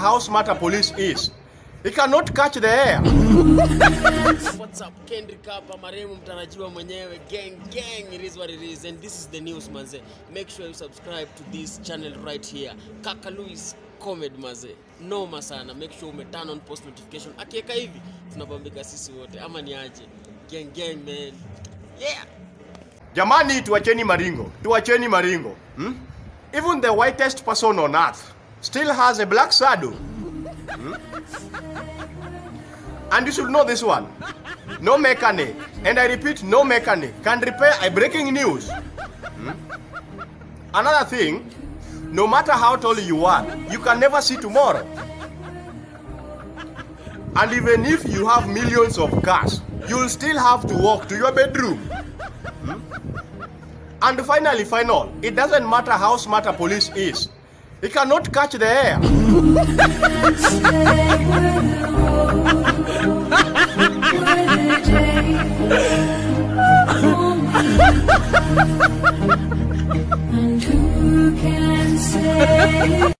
how smart a police is. He cannot catch the air. What's up? Kendrick hapa, marehemu mtarajiwa mwenyewe. Gang gang, it is what it is and this is the news manze. Make sure you subscribe to this channel right here. Kaka Louis Comedy maze. Noma sana. Make sure ume turn on post notification. Akiweka hivi tunabambika sisi wote ama ni aje? Gang gang man. Yeah. Jamani, tuacheni maringo. Tuacheni maringo. Hmm? Even the whitest person on earth still has a black shadow. Hmm? And you should know this one. No mechanic, and I repeat, no mechanic can repair a breaking news. Hmm? Another thing, no matter how tall you are, you can never see tomorrow. And even if you have millions of cash, you'll still have to walk to your bedroom. And finally, final, it doesn't matter how smart a police is. He cannot catch the air. And who can say